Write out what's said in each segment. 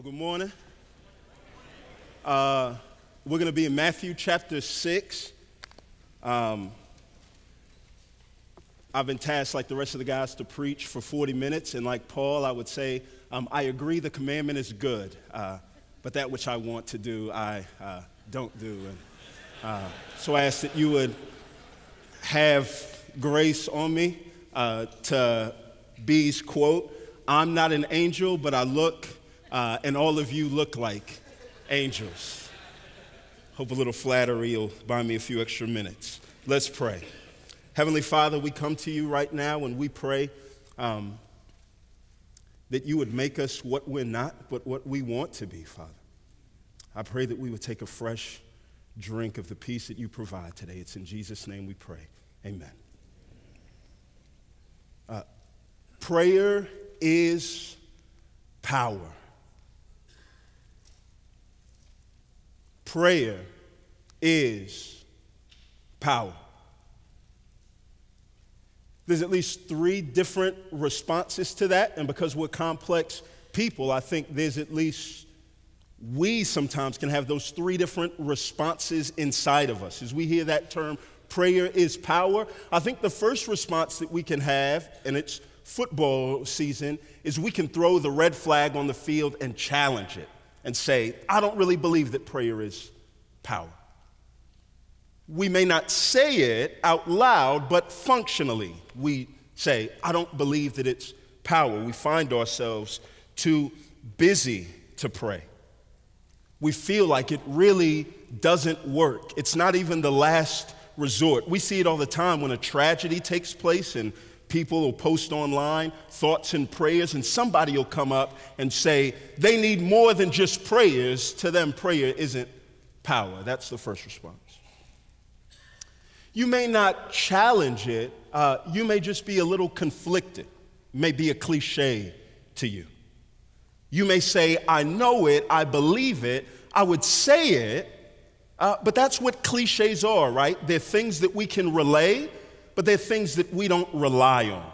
Well, good morning. Uh, we're going to be in Matthew chapter 6. Um, I've been tasked, like the rest of the guys, to preach for 40 minutes. And like Paul, I would say, um, I agree the commandment is good, uh, but that which I want to do, I uh, don't do. And, uh, so I ask that you would have grace on me uh, to B's quote I'm not an angel, but I look uh, and all of you look like angels. Hope a little flattery will buy me a few extra minutes. Let's pray. Heavenly Father, we come to you right now and we pray um, that you would make us what we're not, but what we want to be, Father. I pray that we would take a fresh drink of the peace that you provide today. It's in Jesus' name we pray. Amen. Uh, prayer is power. Prayer is power. There's at least three different responses to that, and because we're complex people, I think there's at least we sometimes can have those three different responses inside of us. As we hear that term, prayer is power, I think the first response that we can have, and it's football season, is we can throw the red flag on the field and challenge it and say, I don't really believe that prayer is power. We may not say it out loud, but functionally we say, I don't believe that it's power. We find ourselves too busy to pray. We feel like it really doesn't work. It's not even the last resort. We see it all the time when a tragedy takes place and people will post online thoughts and prayers, and somebody will come up and say they need more than just prayers. To them, prayer isn't power. That's the first response. You may not challenge it, uh, you may just be a little conflicted, it may be a cliche to you. You may say, I know it, I believe it, I would say it, uh, but that's what cliches are, right? They're things that we can relay, but they're things that we don't rely on.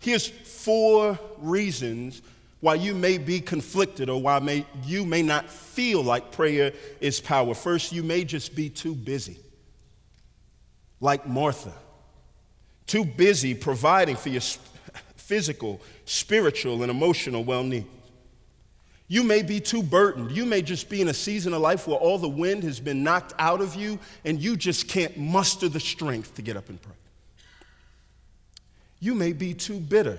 Here's four reasons why you may be conflicted or why may, you may not feel like prayer is power. First, you may just be too busy, like Martha, too busy providing for your physical, spiritual, and emotional well needs. You may be too burdened. You may just be in a season of life where all the wind has been knocked out of you and you just can't muster the strength to get up and pray. You may be too bitter.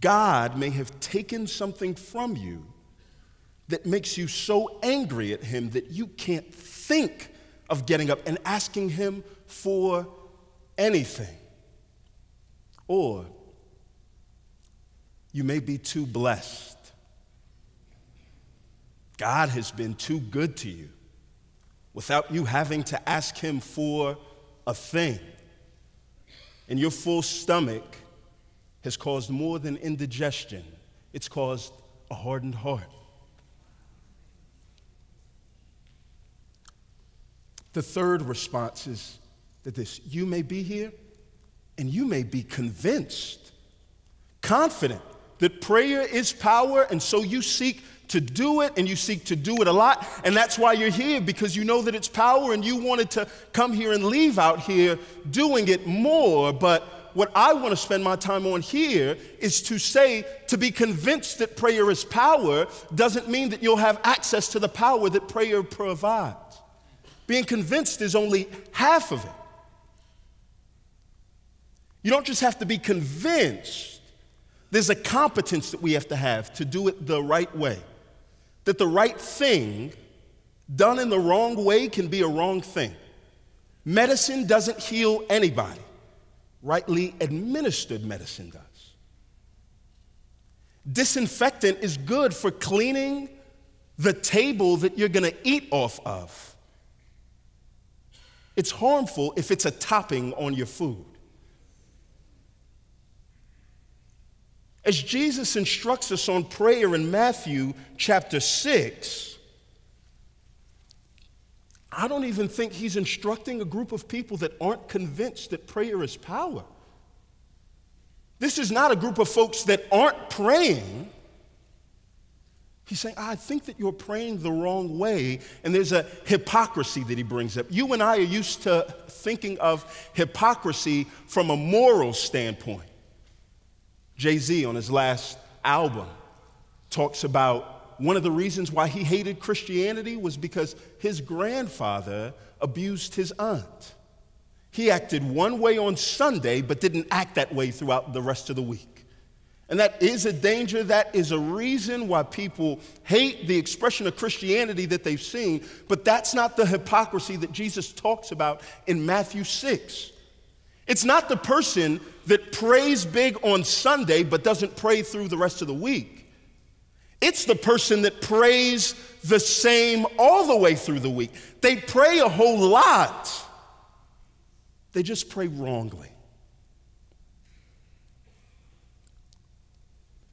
God may have taken something from you that makes you so angry at Him that you can't think of getting up and asking Him for anything. Or you may be too blessed. God has been too good to you without you having to ask Him for a thing. And your full stomach has caused more than indigestion, it's caused a hardened heart. The third response is that this you may be here and you may be convinced, confident that prayer is power, and so you seek to do it and you seek to do it a lot. And that's why you're here because you know that it's power and you wanted to come here and leave out here doing it more. But what I want to spend my time on here is to say to be convinced that prayer is power doesn't mean that you'll have access to the power that prayer provides. Being convinced is only half of it. You don't just have to be convinced, there's a competence that we have to have to do it the right way that the right thing done in the wrong way can be a wrong thing. Medicine doesn't heal anybody, rightly administered medicine does. Disinfectant is good for cleaning the table that you're gonna eat off of. It's harmful if it's a topping on your food. As Jesus instructs us on prayer in Matthew chapter 6, I don't even think he's instructing a group of people that aren't convinced that prayer is power. This is not a group of folks that aren't praying. He's saying, I think that you're praying the wrong way. And there's a hypocrisy that he brings up. You and I are used to thinking of hypocrisy from a moral standpoint. Jay Z, on his last album, talks about one of the reasons why he hated Christianity was because his grandfather abused his aunt. He acted one way on Sunday, but didn't act that way throughout the rest of the week. And that is a danger. That is a reason why people hate the expression of Christianity that they've seen. But that's not the hypocrisy that Jesus talks about in Matthew 6. It's not the person that prays big on Sunday but doesn't pray through the rest of the week. It's the person that prays the same all the way through the week. They pray a whole lot, they just pray wrongly.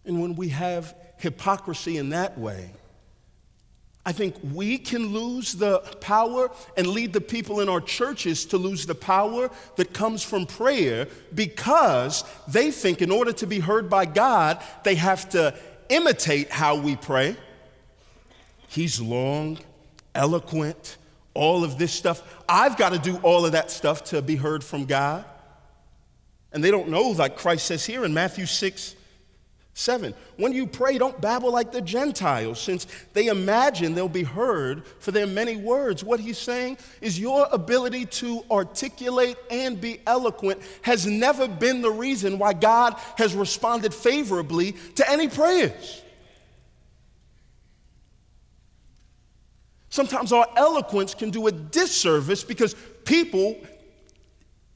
And when we have hypocrisy in that way, I think we can lose the power and lead the people in our churches to lose the power that comes from prayer because they think in order to be heard by God, they have to imitate how we pray. He's long, eloquent, all of this stuff. I've got to do all of that stuff to be heard from God. And they don't know, like Christ says here in Matthew 6 Seven, when you pray, don't babble like the Gentiles, since they imagine they'll be heard for their many words. What he's saying is your ability to articulate and be eloquent has never been the reason why God has responded favorably to any prayers. Sometimes our eloquence can do a disservice because people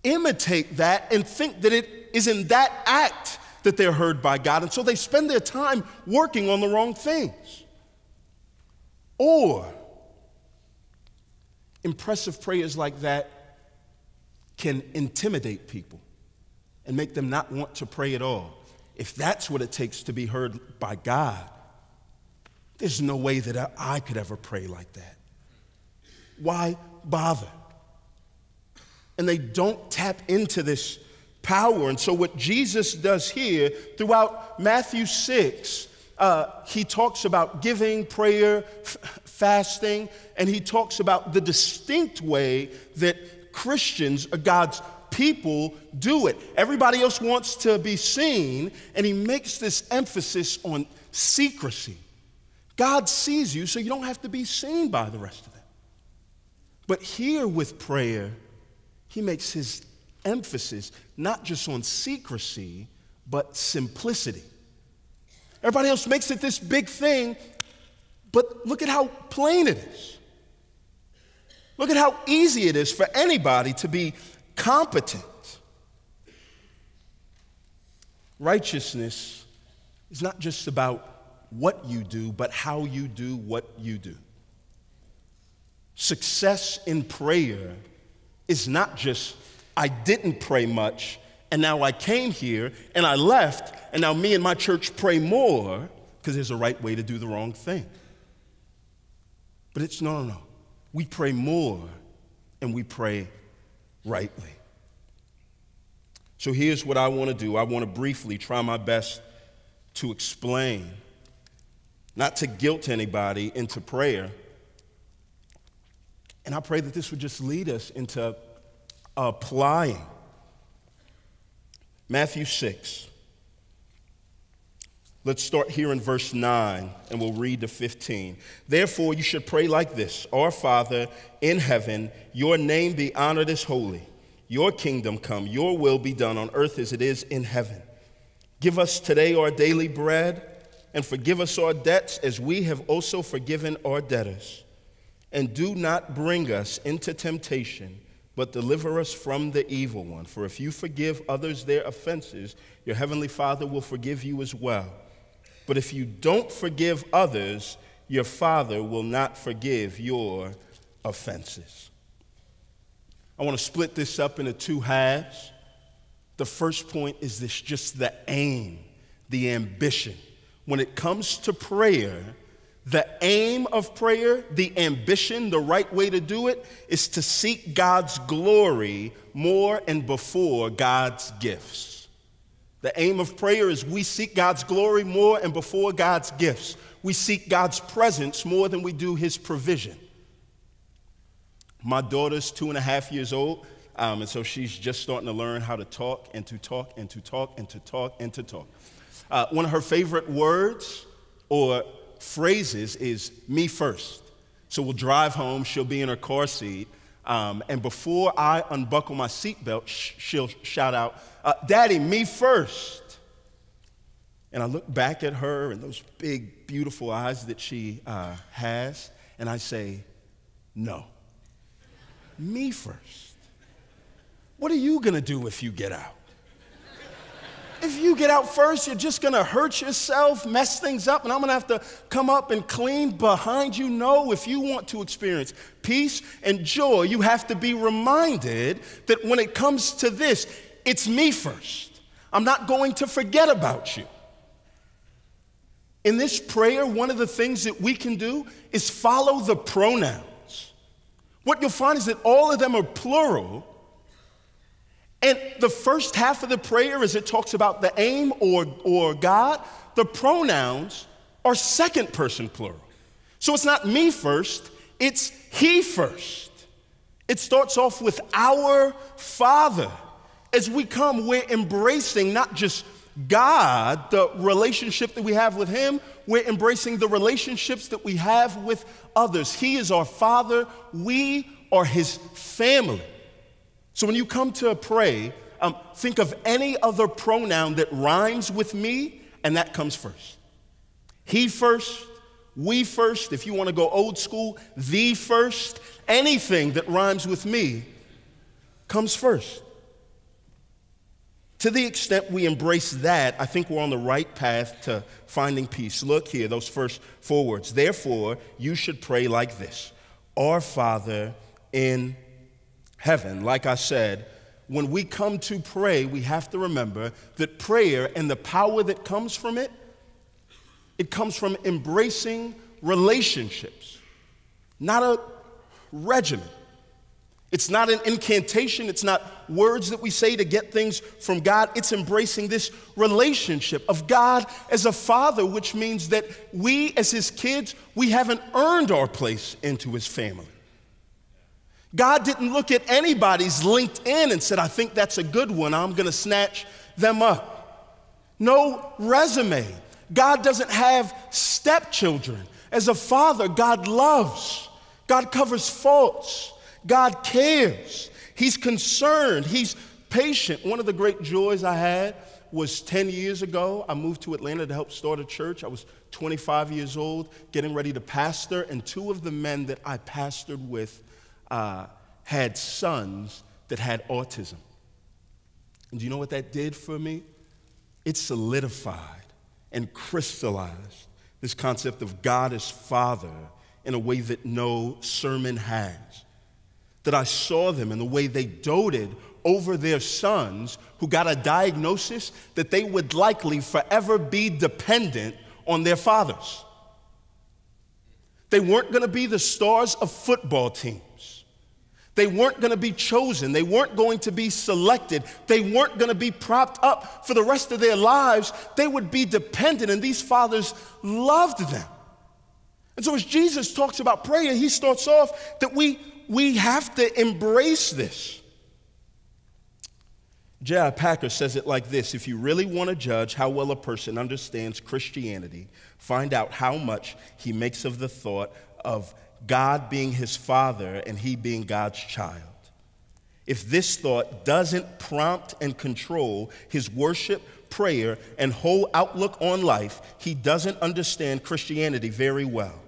imitate that and think that it is in that act that they're heard by God. And so they spend their time working on the wrong things. Or impressive prayers like that can intimidate people and make them not want to pray at all. If that's what it takes to be heard by God, there's no way that I could ever pray like that. Why bother? And they don't tap into this power. And so, what Jesus does here throughout Matthew 6, uh, he talks about giving, prayer, f- fasting, and he talks about the distinct way that Christians, God's people, do it. Everybody else wants to be seen, and he makes this emphasis on secrecy. God sees you, so you don't have to be seen by the rest of them. But here with prayer, he makes his emphasis not just on secrecy, but simplicity. Everybody else makes it this big thing, but look at how plain it is. Look at how easy it is for anybody to be competent. Righteousness is not just about what you do, but how you do what you do. Success in prayer is not just I didn't pray much, and now I came here and I left, and now me and my church pray more because there's a right way to do the wrong thing. But it's no, no, no. We pray more and we pray rightly. So here's what I want to do I want to briefly try my best to explain, not to guilt anybody into prayer. And I pray that this would just lead us into applying. Matthew 6. Let's start here in verse 9 and we'll read to 15. Therefore, you should pray like this Our Father in heaven, your name be honored as holy. Your kingdom come, your will be done on earth as it is in heaven. Give us today our daily bread and forgive us our debts as we have also forgiven our debtors. And do not bring us into temptation but deliver us from the evil one. For if you forgive others their offenses, your heavenly Father will forgive you as well. But if you don't forgive others, your Father will not forgive your offenses. I want to split this up into two halves. The first point is this just the aim, the ambition. When it comes to prayer, the aim of prayer, the ambition, the right way to do it is to seek God's glory more and before God's gifts. The aim of prayer is we seek God's glory more and before God's gifts. We seek God's presence more than we do His provision. My daughter's two and a half years old, um, and so she's just starting to learn how to talk and to talk and to talk and to talk and to talk. Uh, one of her favorite words or phrases is me first. So we'll drive home, she'll be in her car seat, um, and before I unbuckle my seatbelt, sh- she'll shout out, uh, Daddy, me first. And I look back at her and those big, beautiful eyes that she uh, has, and I say, No, me first. What are you gonna do if you get out? If you get out first, you're just gonna hurt yourself, mess things up, and I'm gonna have to come up and clean behind you. No, if you want to experience peace and joy, you have to be reminded that when it comes to this, it's me first. I'm not going to forget about you. In this prayer, one of the things that we can do is follow the pronouns. What you'll find is that all of them are plural, and the first half of the prayer, as it talks about the aim or, or God, the pronouns are second person plural. So it's not me first, it's he first. It starts off with our Father. As we come, we're embracing not just God, the relationship that we have with Him, we're embracing the relationships that we have with others. He is our Father, we are His family. So when you come to pray, um, think of any other pronoun that rhymes with me, and that comes first. He first, we first, if you want to go old school, the first, anything that rhymes with me comes first. To the extent we embrace that, I think we're on the right path to finding peace. Look here, those first four words. Therefore, you should pray like this Our Father in heaven, like I said, when we come to pray, we have to remember that prayer and the power that comes from it, it comes from embracing relationships, not a regimen. It's not an incantation, it's not words that we say to get things from God. It's embracing this relationship of God as a father, which means that we, as his kids, we haven't earned our place into his family. God didn't look at anybody's LinkedIn and said, I think that's a good one. I'm going to snatch them up. No resume. God doesn't have stepchildren. As a father, God loves, God covers faults, God cares, He's concerned, He's patient. One of the great joys I had was 10 years ago. I moved to Atlanta to help start a church. I was 25 years old, getting ready to pastor, and two of the men that I pastored with uh, had sons that had autism. And do you know what that did for me? It solidified and crystallized this concept of God as Father in a way that no sermon has. That I saw them in the way they doted over their sons who got a diagnosis that they would likely forever be dependent on their fathers. They weren't going to be the stars of football teams. They weren't going to be chosen. They weren't going to be selected. They weren't going to be propped up for the rest of their lives. They would be dependent, and these fathers loved them. And so, as Jesus talks about prayer, he starts off that we, we have to embrace this. J.I. Packer says it like this If you really want to judge how well a person understands Christianity, find out how much he makes of the thought of God being his father and he being God's child. If this thought doesn't prompt and control his worship, prayer, and whole outlook on life, he doesn't understand Christianity very well.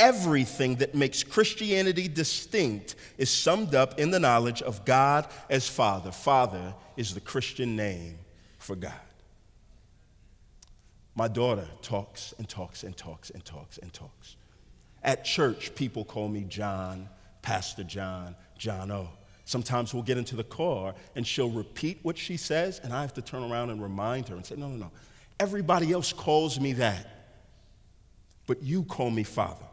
Everything that makes Christianity distinct is summed up in the knowledge of God as Father. Father is the Christian name for God. My daughter talks and talks and talks and talks and talks. At church, people call me John, Pastor John, John O. Sometimes we'll get into the car and she'll repeat what she says, and I have to turn around and remind her and say, No, no, no. Everybody else calls me that, but you call me Father.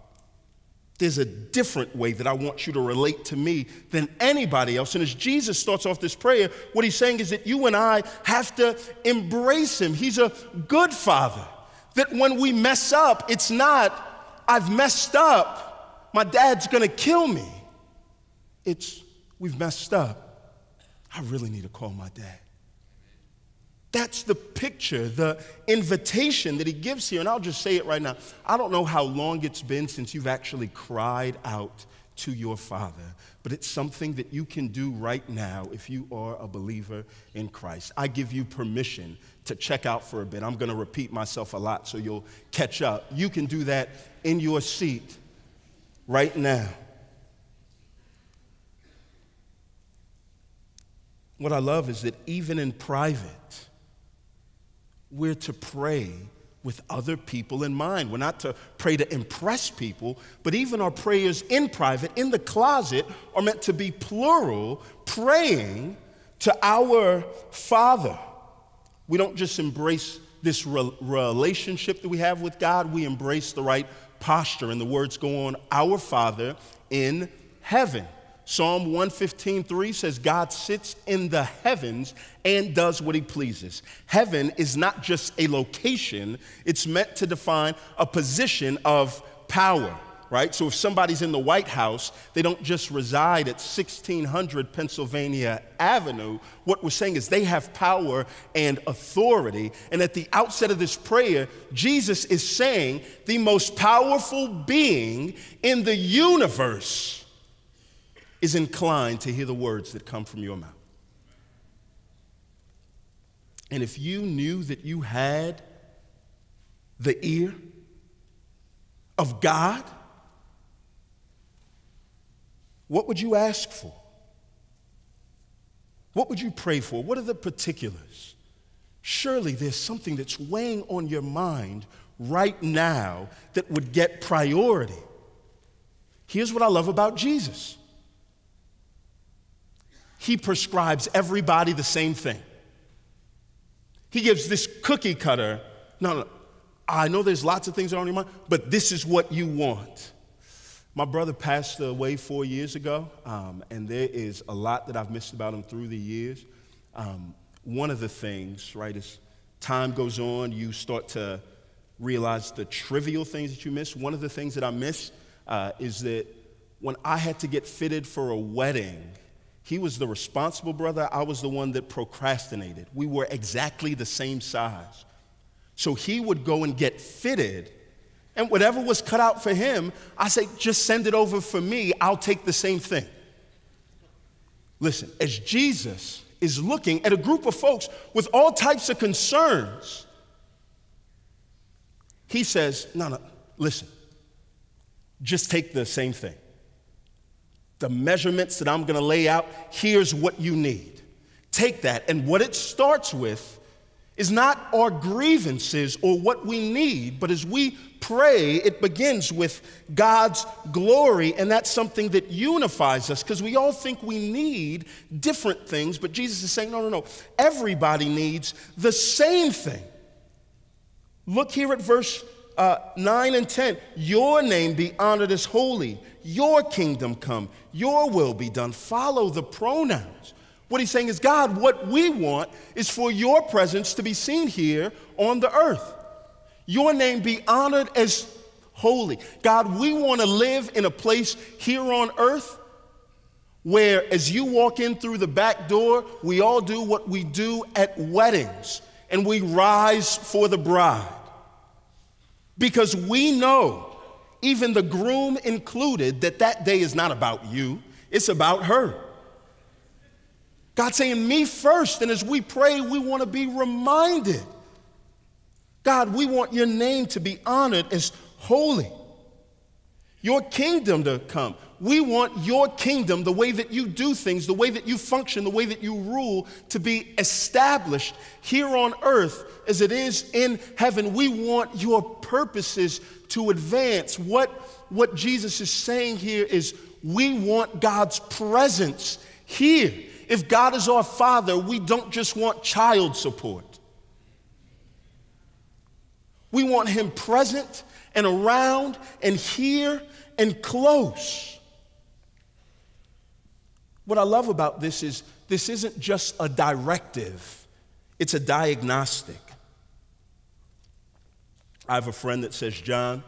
There's a different way that I want you to relate to me than anybody else. And as Jesus starts off this prayer, what he's saying is that you and I have to embrace him. He's a good father. That when we mess up, it's not, I've messed up, my dad's gonna kill me. It's, we've messed up. I really need to call my dad. That's the picture, the invitation that he gives here. And I'll just say it right now. I don't know how long it's been since you've actually cried out to your Father, but it's something that you can do right now if you are a believer in Christ. I give you permission to check out for a bit. I'm going to repeat myself a lot so you'll catch up. You can do that in your seat right now. What I love is that even in private, we're to pray with other people in mind. We're not to pray to impress people, but even our prayers in private, in the closet, are meant to be plural, praying to our Father. We don't just embrace this re- relationship that we have with God, we embrace the right posture. And the words go on Our Father in heaven. Psalm 115:3 says God sits in the heavens and does what he pleases. Heaven is not just a location, it's meant to define a position of power, right? So if somebody's in the White House, they don't just reside at 1600 Pennsylvania Avenue. What we're saying is they have power and authority. And at the outset of this prayer, Jesus is saying the most powerful being in the universe is inclined to hear the words that come from your mouth. And if you knew that you had the ear of God, what would you ask for? What would you pray for? What are the particulars? Surely there's something that's weighing on your mind right now that would get priority. Here's what I love about Jesus he prescribes everybody the same thing. He gives this cookie cutter, no, no, I know there's lots of things on your mind, but this is what you want. My brother passed away four years ago, um, and there is a lot that I've missed about him through the years. Um, one of the things, right, as time goes on, you start to realize the trivial things that you miss. One of the things that I miss uh, is that when I had to get fitted for a wedding, he was the responsible brother. I was the one that procrastinated. We were exactly the same size. So he would go and get fitted, and whatever was cut out for him, I say, just send it over for me. I'll take the same thing. Listen, as Jesus is looking at a group of folks with all types of concerns, he says, No, no, listen, just take the same thing the measurements that I'm going to lay out, here's what you need. Take that. And what it starts with is not our grievances or what we need, but as we pray, it begins with God's glory, and that's something that unifies us because we all think we need different things, but Jesus is saying, no, no, no. Everybody needs the same thing. Look here at verse uh, 9 and 10. Your name be honored as holy. Your kingdom come, your will be done. Follow the pronouns. What he's saying is, God, what we want is for your presence to be seen here on the earth. Your name be honored as holy. God, we want to live in a place here on earth where, as you walk in through the back door, we all do what we do at weddings and we rise for the bride. Because we know even the groom included, that that day is not about you, it's about her. God saying, Me first. And as we pray, we want to be reminded God, we want your name to be honored as holy, your kingdom to come. We want your kingdom, the way that you do things, the way that you function, the way that you rule, to be established here on earth as it is in heaven. We want your purposes to advance. What, what Jesus is saying here is we want God's presence here. If God is our Father, we don't just want child support. We want Him present and around and here and close. What I love about this is this isn't just a directive, it's a diagnostic. I have a friend that says, John,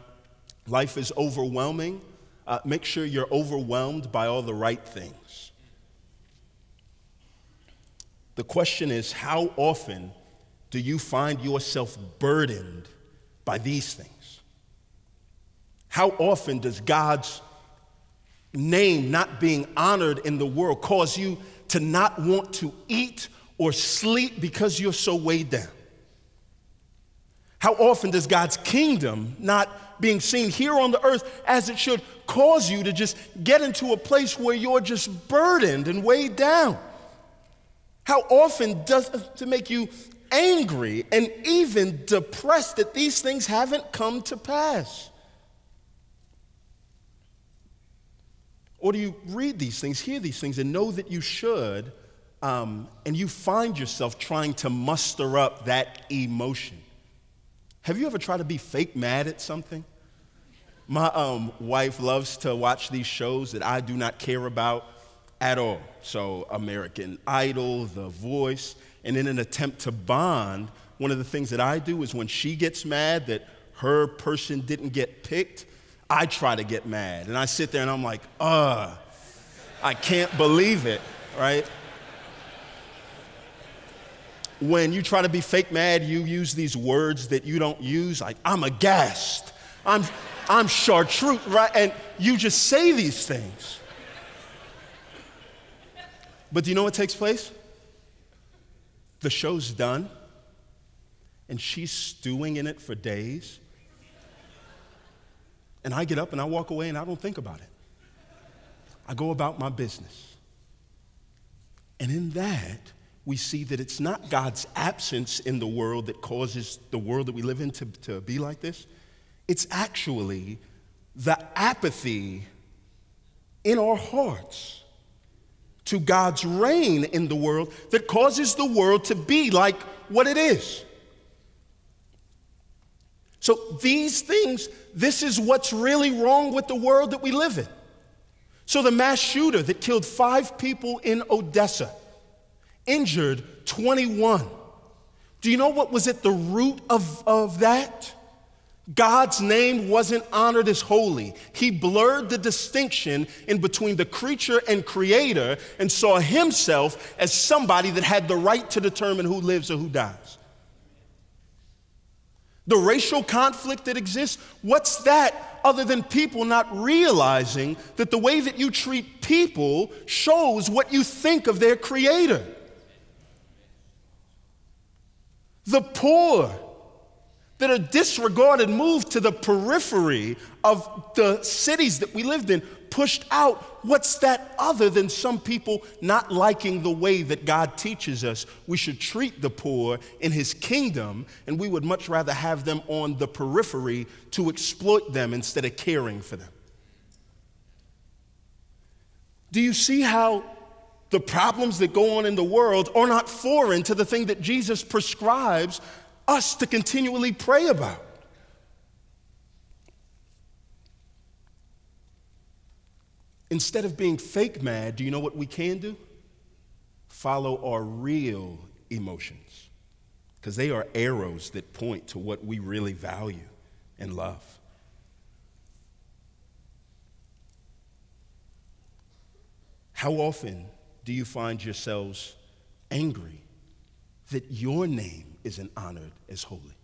life is overwhelming. Uh, make sure you're overwhelmed by all the right things. The question is, how often do you find yourself burdened by these things? How often does God's name not being honored in the world cause you to not want to eat or sleep because you're so weighed down? How often does God's kingdom not being seen here on the earth as it should cause you to just get into a place where you're just burdened and weighed down? How often does to make you angry and even depressed that these things haven't come to pass? Or do you read these things, hear these things, and know that you should, um, and you find yourself trying to muster up that emotion? Have you ever tried to be fake mad at something? My um, wife loves to watch these shows that I do not care about at all. So, American Idol, The Voice, and in an attempt to bond, one of the things that I do is when she gets mad that her person didn't get picked, I try to get mad. And I sit there and I'm like, ugh, I can't believe it, right? when you try to be fake mad, you use these words that you don't use, like, I'm aghast, I'm, I'm chartreuse, right? And you just say these things. But do you know what takes place? The show's done, and she's stewing in it for days. And I get up and I walk away and I don't think about it. I go about my business. And in that, we see that it's not God's absence in the world that causes the world that we live in to, to be like this. It's actually the apathy in our hearts to God's reign in the world that causes the world to be like what it is. So, these things, this is what's really wrong with the world that we live in. So, the mass shooter that killed five people in Odessa, injured 21. Do you know what was at the root of, of that? God's name wasn't honored as holy. He blurred the distinction in between the creature and creator and saw himself as somebody that had the right to determine who lives or who dies. The racial conflict that exists, what's that other than people not realizing that the way that you treat people shows what you think of their creator? The poor that are disregarded moved to the periphery of the cities that we lived in, pushed out. What's that other than some people not liking the way that God teaches us we should treat the poor in His kingdom, and we would much rather have them on the periphery to exploit them instead of caring for them? Do you see how the problems that go on in the world are not foreign to the thing that Jesus prescribes us to continually pray about. Instead of being fake mad, do you know what we can do? Follow our real emotions, because they are arrows that point to what we really value and love. How often do you find yourselves angry that your name isn't honored as holy?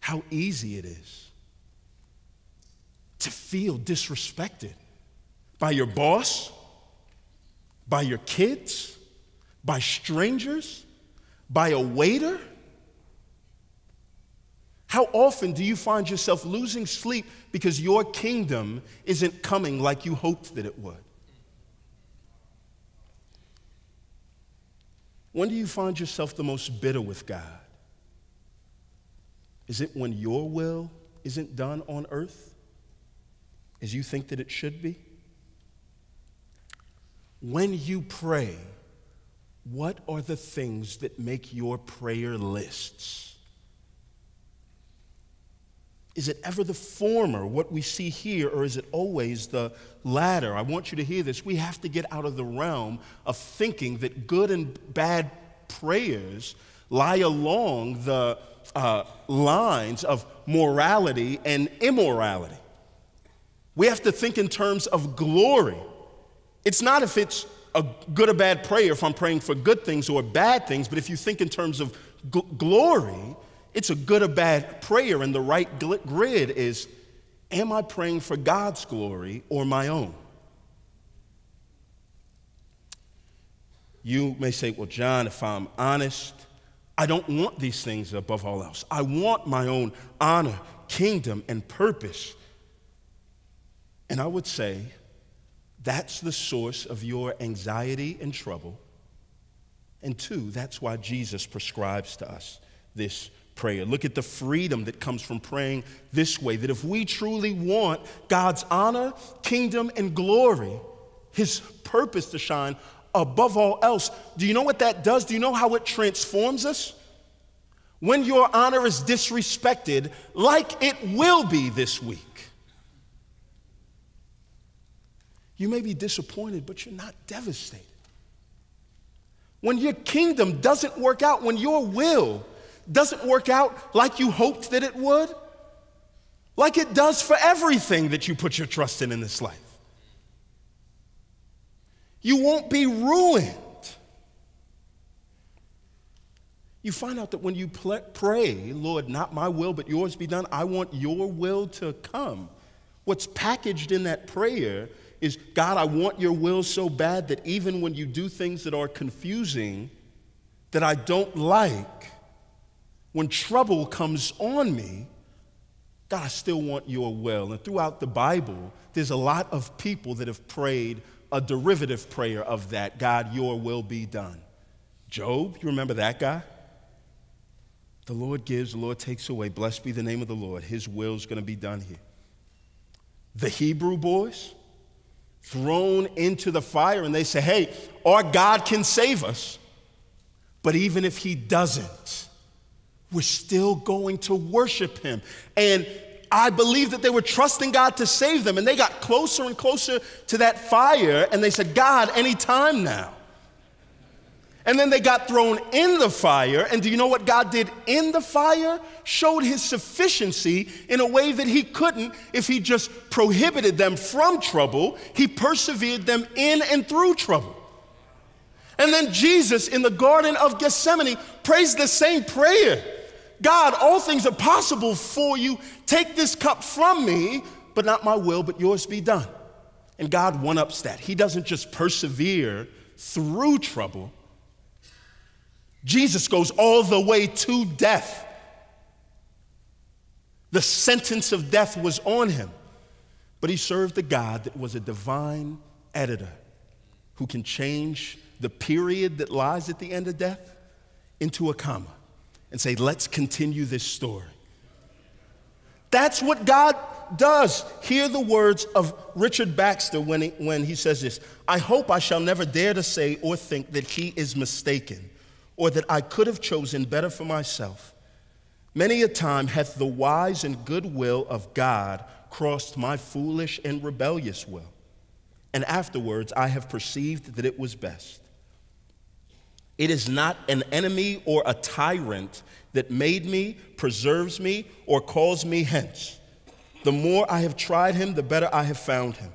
How easy it is to feel disrespected by your boss, by your kids, by strangers, by a waiter. How often do you find yourself losing sleep because your kingdom isn't coming like you hoped that it would? When do you find yourself the most bitter with God? Is it when your will isn't done on earth as you think that it should be? When you pray, what are the things that make your prayer lists? Is it ever the former, what we see here, or is it always the latter? I want you to hear this. We have to get out of the realm of thinking that good and bad prayers lie along the uh, lines of morality and immorality. We have to think in terms of glory. It's not if it's a good or bad prayer, if I'm praying for good things or bad things, but if you think in terms of gl- glory, it's a good or bad prayer, and the right grid is am I praying for God's glory or my own? You may say, well, John, if I'm honest, I don't want these things above all else. I want my own honor, kingdom, and purpose. And I would say that's the source of your anxiety and trouble. And two, that's why Jesus prescribes to us this prayer. Look at the freedom that comes from praying this way that if we truly want God's honor, kingdom, and glory, His purpose to shine above all else, do you know what that does? Do you know how it transforms us? When your honor is disrespected, like it will be this week, you may be disappointed, but you're not devastated. When your kingdom doesn't work out, when your will doesn't work out like you hoped that it would, like it does for everything that you put your trust in in this life. You won't be ruined. You find out that when you pray, Lord, not my will, but yours be done, I want your will to come. What's packaged in that prayer is God, I want your will so bad that even when you do things that are confusing, that I don't like, when trouble comes on me, God, I still want your will. And throughout the Bible, there's a lot of people that have prayed a derivative prayer of that God, your will be done. Job, you remember that guy? The Lord gives, the Lord takes away. Blessed be the name of the Lord. His will is going to be done here. The Hebrew boys, thrown into the fire, and they say, Hey, our God can save us. But even if he doesn't, we're still going to worship him. And I believe that they were trusting God to save them. And they got closer and closer to that fire. And they said, God, anytime now. And then they got thrown in the fire. And do you know what God did in the fire? Showed his sufficiency in a way that he couldn't if he just prohibited them from trouble. He persevered them in and through trouble. And then Jesus in the Garden of Gethsemane prays the same prayer. God, all things are possible for you. Take this cup from me, but not my will, but yours be done. And God one ups that. He doesn't just persevere through trouble, Jesus goes all the way to death. The sentence of death was on him, but he served a God that was a divine editor who can change the period that lies at the end of death into a comma and say, let's continue this story. That's what God does. Hear the words of Richard Baxter when he, when he says this I hope I shall never dare to say or think that he is mistaken, or that I could have chosen better for myself. Many a time hath the wise and good will of God crossed my foolish and rebellious will, and afterwards I have perceived that it was best. It is not an enemy or a tyrant that made me, preserves me, or calls me hence. The more I have tried him, the better I have found him.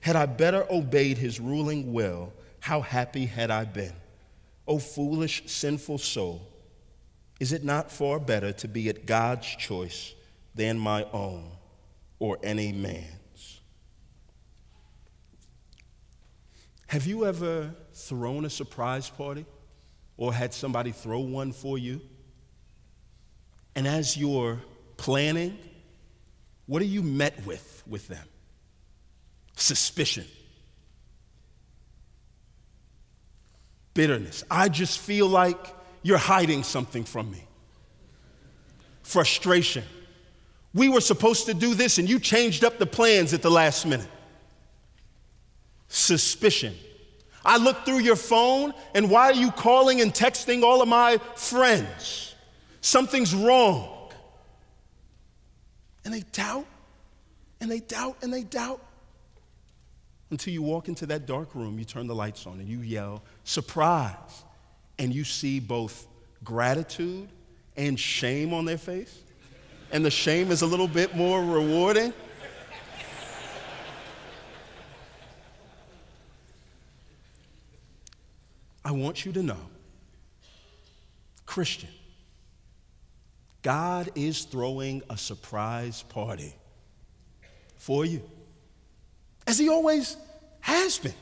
Had I better obeyed his ruling will, how happy had I been. O foolish, sinful soul, is it not far better to be at God's choice than my own or any man's? Have you ever thrown a surprise party or had somebody throw one for you? And as you're planning, what are you met with with them? Suspicion. Bitterness. I just feel like you're hiding something from me. Frustration. We were supposed to do this and you changed up the plans at the last minute. Suspicion. I look through your phone, and why are you calling and texting all of my friends? Something's wrong. And they doubt, and they doubt, and they doubt. Until you walk into that dark room, you turn the lights on, and you yell, surprise. And you see both gratitude and shame on their face. And the shame is a little bit more rewarding. I want you to know, Christian, God is throwing a surprise party for you, as He always has been.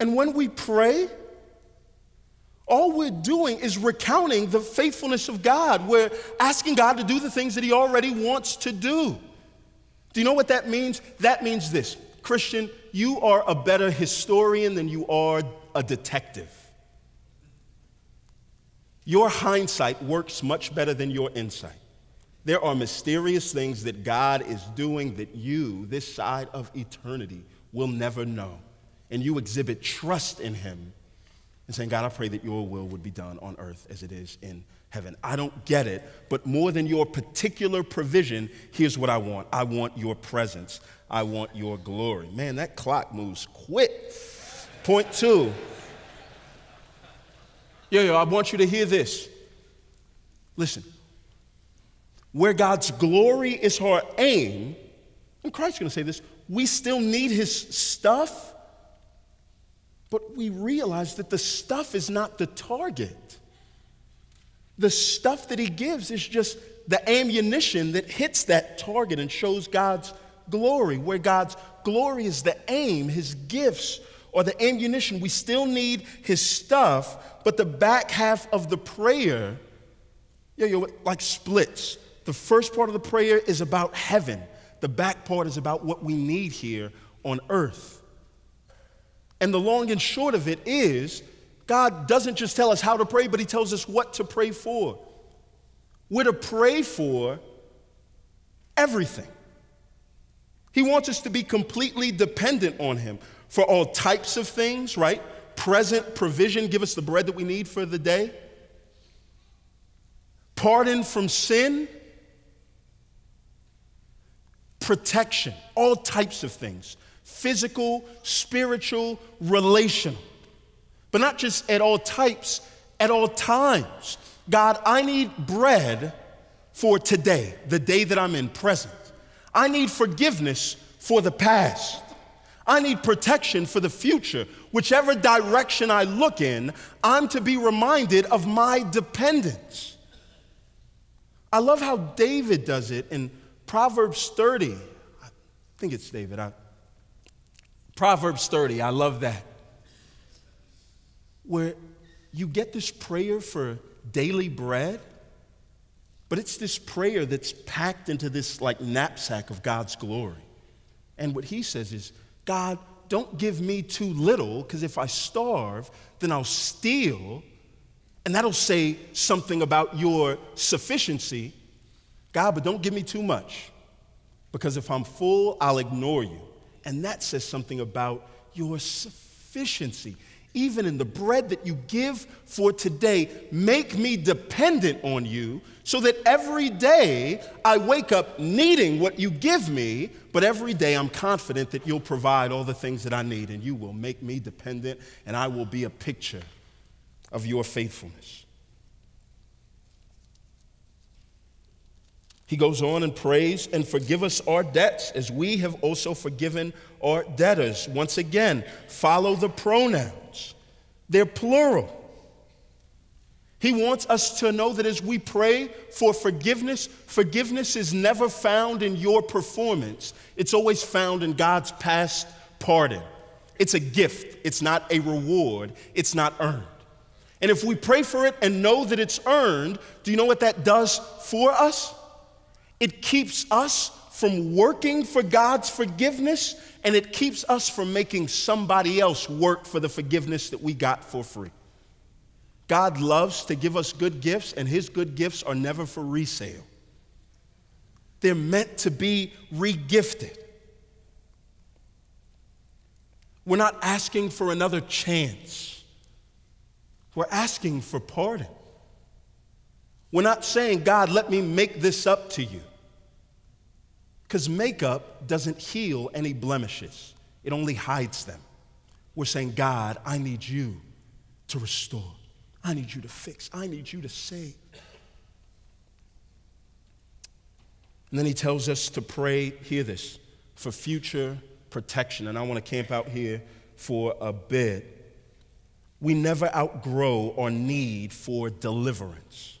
And when we pray, all we're doing is recounting the faithfulness of God. We're asking God to do the things that He already wants to do. Do you know what that means? That means this Christian, you are a better historian than you are a detective. Your hindsight works much better than your insight. There are mysterious things that God is doing that you, this side of eternity, will never know. And you exhibit trust in Him and saying, God, I pray that your will would be done on earth as it is in heaven. I don't get it, but more than your particular provision, here's what I want I want your presence, I want your glory. Man, that clock moves quick. Point two. Yo, yo, I want you to hear this. Listen. Where God's glory is our aim, and Christ's gonna say this, we still need his stuff but we realize that the stuff is not the target. The stuff that he gives is just the ammunition that hits that target and shows God's glory. Where God's glory is the aim, his gifts or the ammunition. We still need his stuff, but the back half of the prayer, you know, like splits. The first part of the prayer is about heaven. The back part is about what we need here on earth. And the long and short of it is, God doesn't just tell us how to pray, but He tells us what to pray for. We're to pray for everything. He wants us to be completely dependent on Him for all types of things, right? Present provision, give us the bread that we need for the day. Pardon from sin. Protection, all types of things physical, spiritual, relational. But not just at all types, at all times. God, I need bread for today, the day that I'm in present. I need forgiveness for the past. I need protection for the future. Whichever direction I look in, I'm to be reminded of my dependence. I love how David does it in Proverbs 30. I think it's David. I, Proverbs 30, I love that. Where you get this prayer for daily bread, but it's this prayer that's packed into this like knapsack of God's glory. And what he says is, God, don't give me too little, because if I starve, then I'll steal, and that'll say something about your sufficiency. God, but don't give me too much, because if I'm full, I'll ignore you. And that says something about your sufficiency. Even in the bread that you give for today, make me dependent on you so that every day I wake up needing what you give me, but every day I'm confident that you'll provide all the things that I need and you will make me dependent and I will be a picture of your faithfulness. He goes on and prays and forgive us our debts as we have also forgiven our debtors. Once again, follow the pronouns, they're plural. He wants us to know that as we pray for forgiveness, forgiveness is never found in your performance, it's always found in God's past pardon. It's a gift, it's not a reward, it's not earned. And if we pray for it and know that it's earned, do you know what that does for us? It keeps us from working for God's forgiveness, and it keeps us from making somebody else work for the forgiveness that we got for free. God loves to give us good gifts, and His good gifts are never for resale. They're meant to be regifted. We're not asking for another chance, we're asking for pardon. We're not saying, God, let me make this up to you. Because makeup doesn't heal any blemishes, it only hides them. We're saying, God, I need you to restore. I need you to fix. I need you to save. And then he tells us to pray, hear this, for future protection. And I want to camp out here for a bit. We never outgrow our need for deliverance.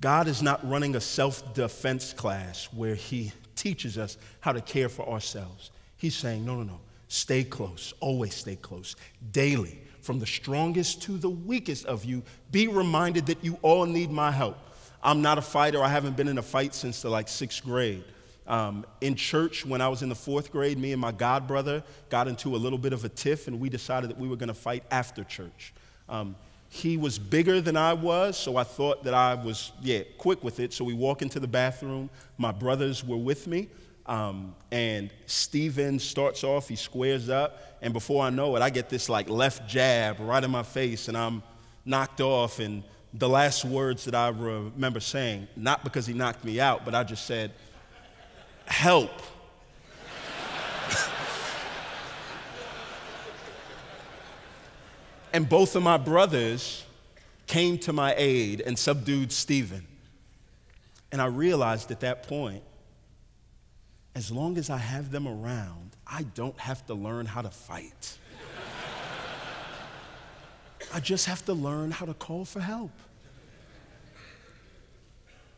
God is not running a self defense class where he teaches us how to care for ourselves. He's saying, no, no, no. Stay close. Always stay close. Daily. From the strongest to the weakest of you, be reminded that you all need my help. I'm not a fighter. I haven't been in a fight since the like sixth grade. Um, in church, when I was in the fourth grade, me and my god brother got into a little bit of a tiff, and we decided that we were going to fight after church. Um, he was bigger than I was, so I thought that I was, yeah, quick with it. So we walk into the bathroom. My brothers were with me. Um, and Steven starts off, he squares up, and before I know it, I get this like left jab right in my face, and I'm knocked off. And the last words that I remember saying, not because he knocked me out, but I just said, help. And both of my brothers came to my aid and subdued Stephen. And I realized at that point, as long as I have them around, I don't have to learn how to fight. I just have to learn how to call for help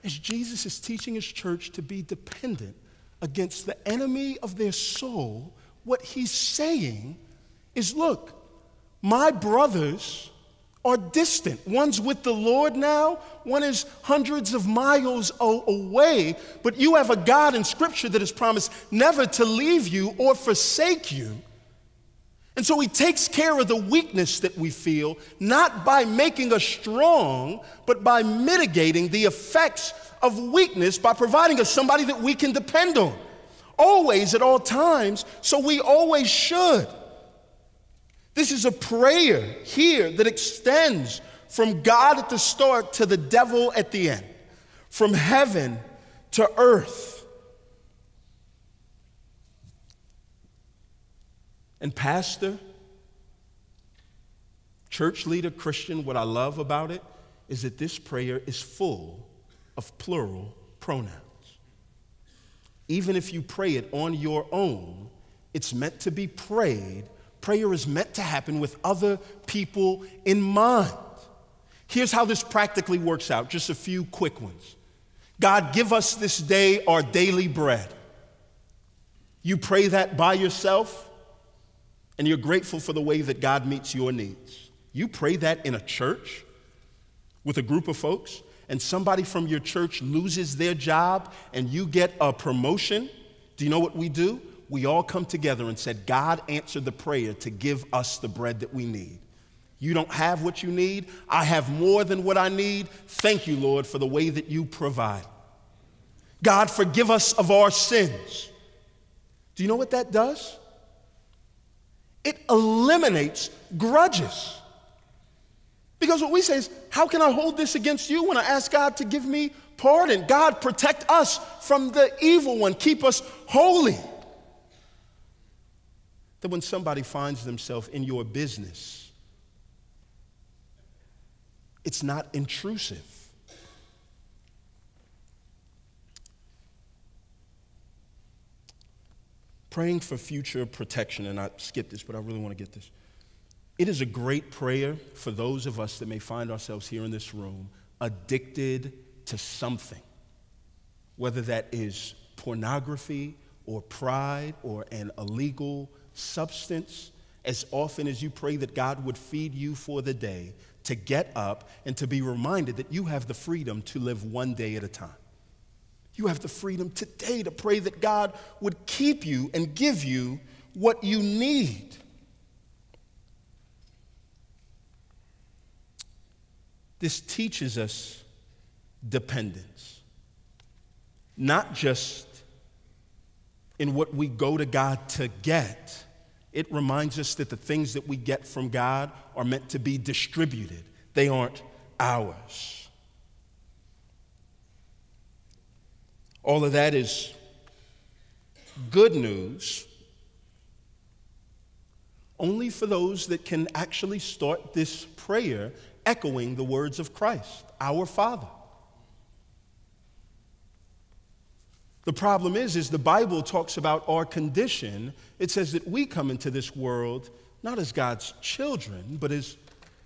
as Jesus is teaching his church to be dependent against the enemy of their soul, what he's saying is look, my brothers are distant. One's with the Lord now, one is hundreds of miles away, but you have a God in Scripture that has promised never to leave you or forsake you. And so he takes care of the weakness that we feel, not by making us strong, but by mitigating the effects of weakness by providing us somebody that we can depend on. Always, at all times, so we always should. This is a prayer here that extends from God at the start to the devil at the end, from heaven to earth. And, Pastor, church leader, Christian, what I love about it is that this prayer is full of plural pronouns. Even if you pray it on your own, it's meant to be prayed. Prayer is meant to happen with other people in mind. Here's how this practically works out just a few quick ones. God, give us this day our daily bread. You pray that by yourself and you're grateful for the way that God meets your needs. You pray that in a church with a group of folks, and somebody from your church loses their job and you get a promotion. Do you know what we do? We all come together and said, God answered the prayer to give us the bread that we need. You don't have what you need. I have more than what I need. Thank you, Lord, for the way that you provide. God, forgive us of our sins. Do you know what that does? it eliminates grudges. Because what we say is, how can I hold this against you when I ask God to give me pardon? God, protect us from the evil one, keep us holy. That when somebody finds themselves in your business, it's not intrusive. praying for future protection, and I skipped this, but I really want to get this. It is a great prayer for those of us that may find ourselves here in this room addicted to something, whether that is pornography or pride or an illegal substance. As often as you pray that God would feed you for the day, to get up and to be reminded that you have the freedom to live one day at a time. You have the freedom today to pray that God would keep you and give you what you need. This teaches us dependence, not just in what we go to God to get. It reminds us that the things that we get from God are meant to be distributed, they aren't ours. All of that is good news only for those that can actually start this prayer echoing the words of Christ, our Father. The problem is is the Bible talks about our condition. It says that we come into this world not as God's children, but as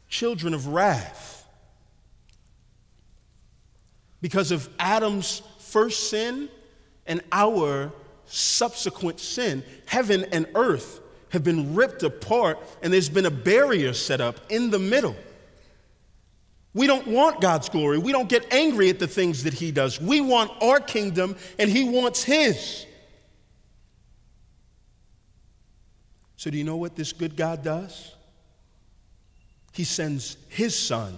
children of wrath. Because of Adam's first sin and our subsequent sin, heaven and earth have been ripped apart and there's been a barrier set up in the middle. We don't want God's glory. We don't get angry at the things that He does. We want our kingdom and He wants His. So, do you know what this good God does? He sends His Son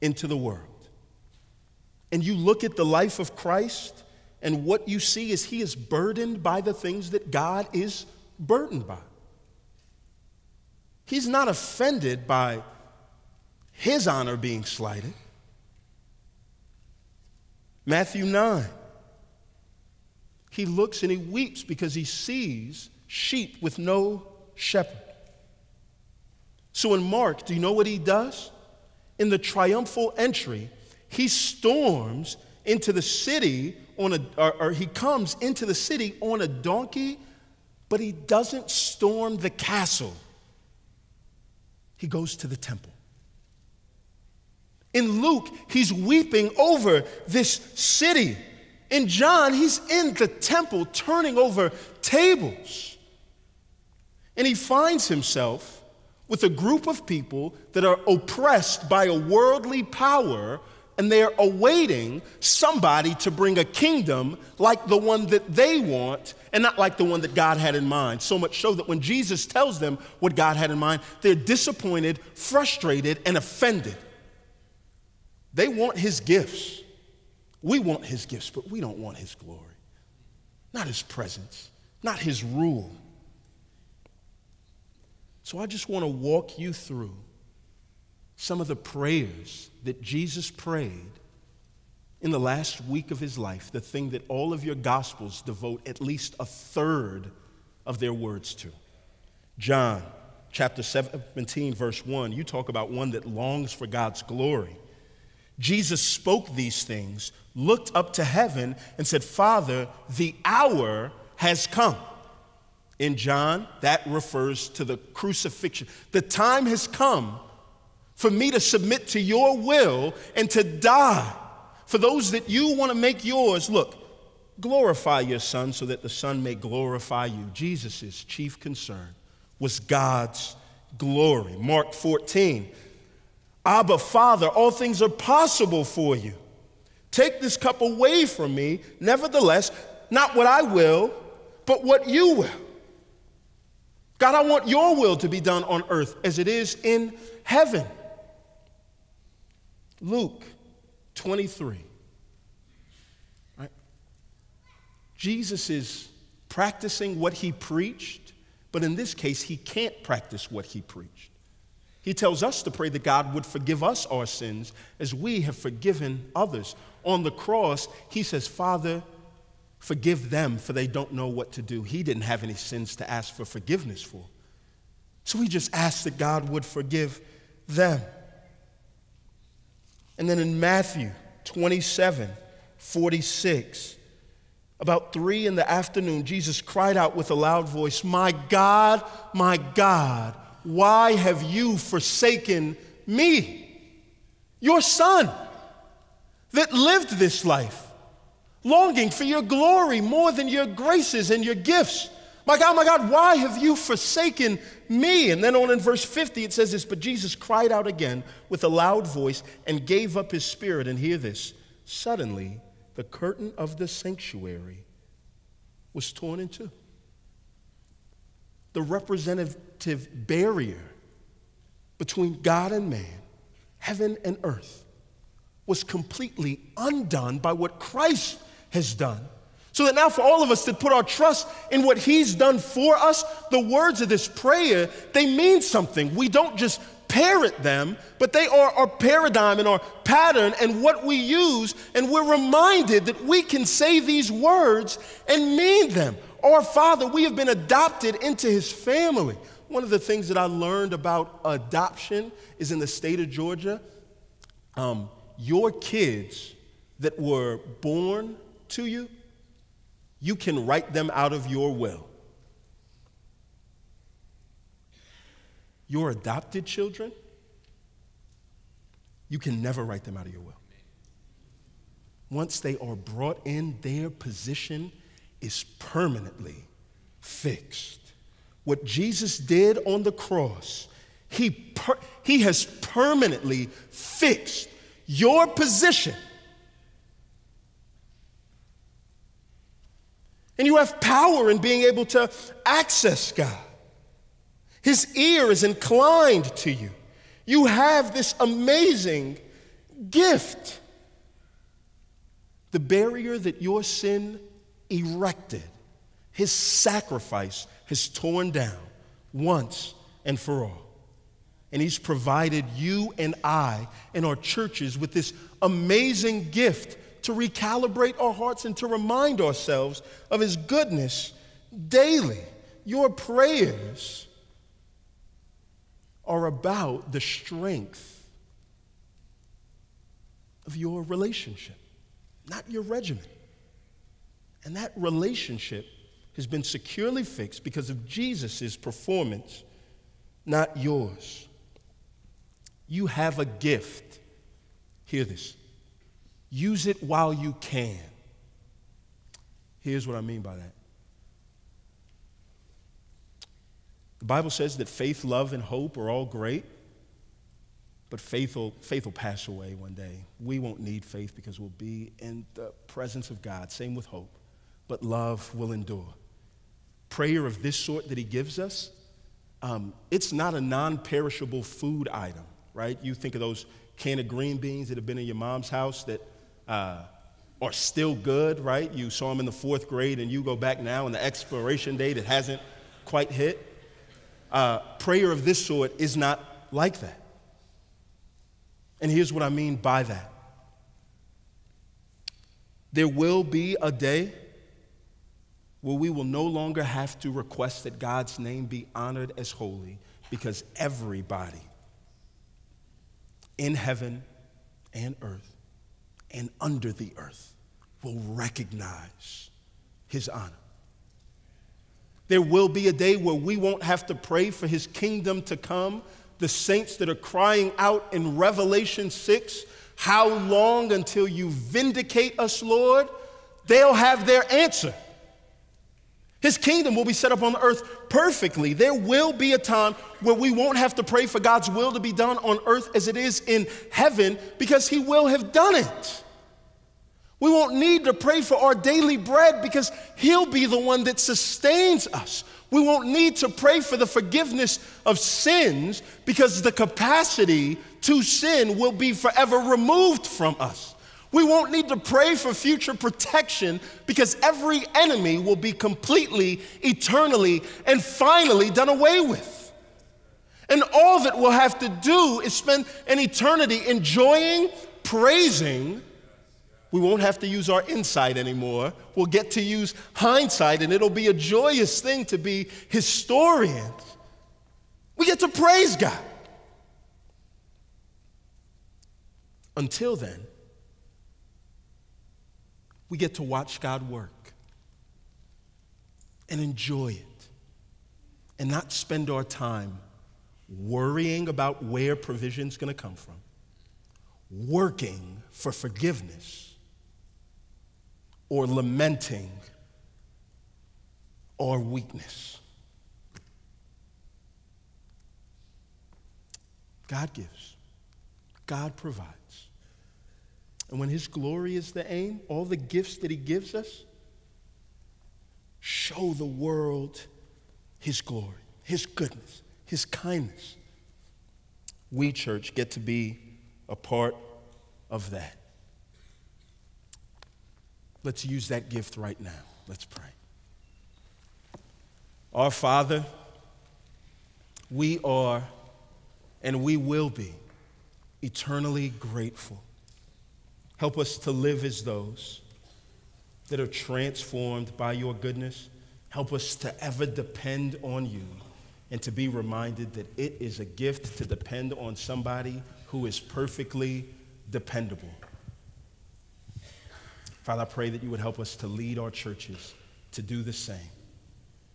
into the world. And you look at the life of Christ, and what you see is He is burdened by the things that God is burdened by. He's not offended by his honor being slighted. Matthew 9. He looks and he weeps because he sees sheep with no shepherd. So in Mark, do you know what he does? In the triumphal entry, he storms into the city on a, or, or he comes into the city on a donkey, but he doesn't storm the castle. He goes to the temple. In Luke, he's weeping over this city. In John, he's in the temple turning over tables. And he finds himself with a group of people that are oppressed by a worldly power and they're awaiting somebody to bring a kingdom like the one that they want and not like the one that God had in mind. So much so that when Jesus tells them what God had in mind, they're disappointed, frustrated, and offended. They want his gifts. We want his gifts, but we don't want his glory, not his presence, not his rule. So I just want to walk you through some of the prayers that Jesus prayed in the last week of his life, the thing that all of your gospels devote at least a third of their words to. John chapter 17, verse 1, you talk about one that longs for God's glory. Jesus spoke these things, looked up to heaven, and said, Father, the hour has come. In John, that refers to the crucifixion. The time has come for me to submit to your will and to die. For those that you want to make yours, look, glorify your son so that the son may glorify you. Jesus' chief concern was God's glory. Mark 14, Abba, Father, all things are possible for you. Take this cup away from me. Nevertheless, not what I will, but what you will. God, I want your will to be done on earth as it is in heaven. Luke 23. Right? Jesus is practicing what he preached, but in this case, he can't practice what he preached. He tells us to pray that God would forgive us our sins as we have forgiven others. On the cross, he says, Father, forgive them, for they don't know what to do. He didn't have any sins to ask for forgiveness for. So he just asked that God would forgive them. And then in Matthew 27 46, about three in the afternoon, Jesus cried out with a loud voice, My God, my God, why have you forsaken me, your son, that lived this life, longing for your glory more than your graces and your gifts? My God, my God, why have you forsaken me? And then on in verse 50, it says this But Jesus cried out again with a loud voice and gave up his spirit. And hear this suddenly, the curtain of the sanctuary was torn in two. The representative barrier between God and man, heaven and earth, was completely undone by what Christ has done so that now, for all of us to put our trust in what He's done for us, the words of this prayer, they mean something. We don't just parrot them, but they are our paradigm and our pattern and what we use. And we're reminded that we can say these words and mean them. Our Father, we have been adopted into His family. One of the things that I learned about adoption is in the state of Georgia, um, your kids that were born to you, you can write them out of your will. Your adopted children, you can never write them out of your will. Once they are brought in, their position is permanently fixed. What Jesus did on the cross, he, per- he has permanently fixed your position. And you have power in being able to access God. His ear is inclined to you. You have this amazing gift. The barrier that your sin erected, his sacrifice has torn down once and for all. And he's provided you and I and our churches with this amazing gift to recalibrate our hearts and to remind ourselves of his goodness daily. Your prayers are about the strength of your relationship, not your regimen. And that relationship has been securely fixed because of Jesus' performance, not yours. You have a gift. Hear this. Use it while you can. Here's what I mean by that The Bible says that faith, love, and hope are all great, but faith will, faith will pass away one day. We won't need faith because we'll be in the presence of God. Same with hope. But love will endure. Prayer of this sort that He gives us, um, it's not a non perishable food item, right? You think of those can of green beans that have been in your mom's house that uh, are still good, right? You saw them in the fourth grade and you go back now and the expiration date, it hasn't quite hit uh, prayer of this sort is not like that. And here's what I mean by that there will be a day where we will no longer have to request that God's name be honored as holy because everybody in heaven and earth and under the earth will recognize his honor. There will be a day where we won't have to pray for his kingdom to come. The saints that are crying out in Revelation 6, How long until you vindicate us, Lord? They'll have their answer. His kingdom will be set up on the earth perfectly. There will be a time where we won't have to pray for God's will to be done on earth as it is in heaven because He will have done it. We won't need to pray for our daily bread because He'll be the one that sustains us. We won't need to pray for the forgiveness of sins because the capacity to sin will be forever removed from us. We won't need to pray for future protection because every enemy will be completely, eternally, and finally done away with. And all that we'll have to do is spend an eternity enjoying, praising, we won't have to use our insight anymore. We'll get to use hindsight, and it'll be a joyous thing to be historians. We get to praise God. Until then, we get to watch God work and enjoy it and not spend our time worrying about where provision's going to come from, working for forgiveness or lamenting or weakness. God gives, God provides. And when His glory is the aim, all the gifts that He gives us show the world His glory, His goodness, His kindness. We, church, get to be a part of that. Let's use that gift right now. Let's pray. Our Father, we are and we will be eternally grateful. Help us to live as those that are transformed by your goodness. Help us to ever depend on you and to be reminded that it is a gift to depend on somebody who is perfectly dependable. Father, I pray that you would help us to lead our churches to do the same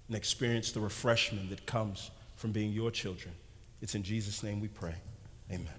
and experience the refreshment that comes from being your children. It's in Jesus' name we pray. Amen.